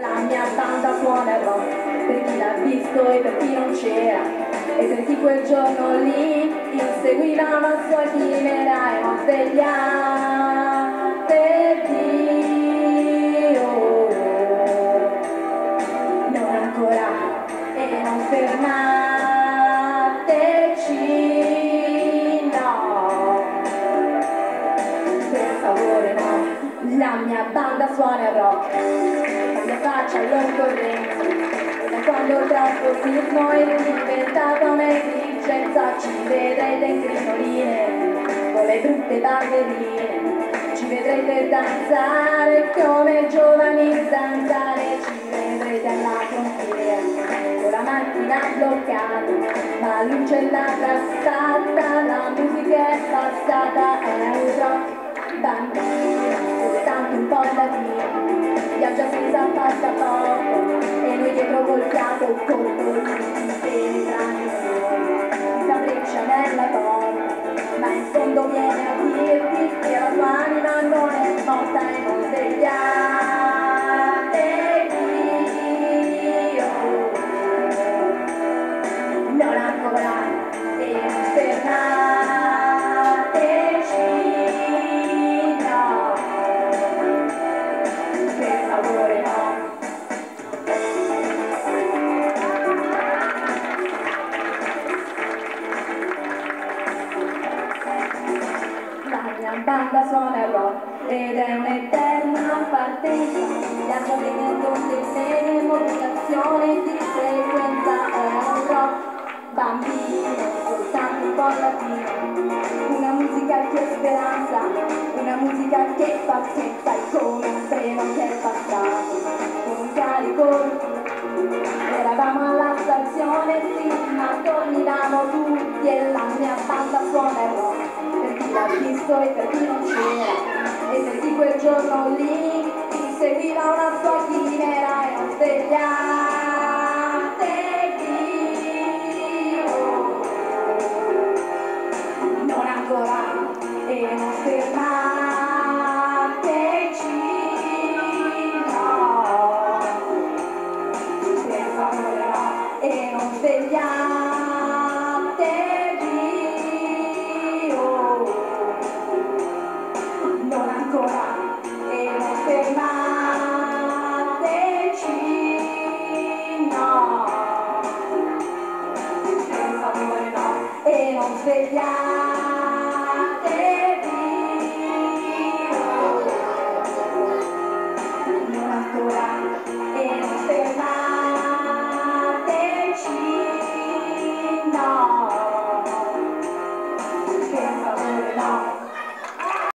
La mia banda suona rock, per chi l'ha visto e per chi non c'era, e per chi quel giorno lì inseguiva la sua chimera e non svegliate Dio. Non ancora, e non fermateci, no. Per favore no, la mia banda suona rock faccia all'occorrenza da quando il trasformismo è diventata un'esigenza ci vedrete in crinoline con le brutte ballerine ci vedrete danzare come giovani zanzare ci vedrete alla frontiera con la macchina bloccata ma l'uccellata stata la musica è passata è un rock bambino tanto un po' da dire viaggia senza passaporto e noi dietro col fiato corto di penetrare questa breccia nella porta ma in fondo viene a dirti che la tua anima non è morta e non svegliate Dio non ancora e non fermateci no per favore no banda suona rock ed è un'eterna partenza. Viaggio venendo le modulazione di frequenza è rock bambino, soltanto un po' latino Una musica che è speranza, una musica che fa senza è come un treno che è passato. Un carico. Eravamo alla stazione, sì, ma dormivamo tutti e la mia banda suona rock visto e per chi non c'era e chi quel giorno lì inseguiva una sua chimera e non svegliate Dio. Non ancora e non fermateci non